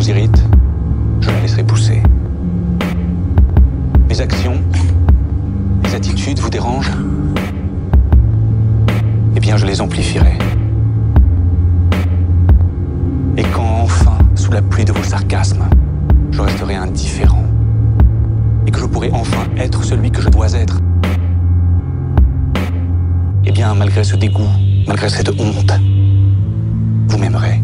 vous irrite, je me laisserai pousser. Mes actions, mes attitudes vous dérangent? Eh bien, je les amplifierai. Et quand enfin, sous la pluie de vos sarcasmes, je resterai indifférent et que je pourrai enfin être celui que je dois être, eh bien, malgré ce dégoût, malgré cette honte, vous m'aimerez.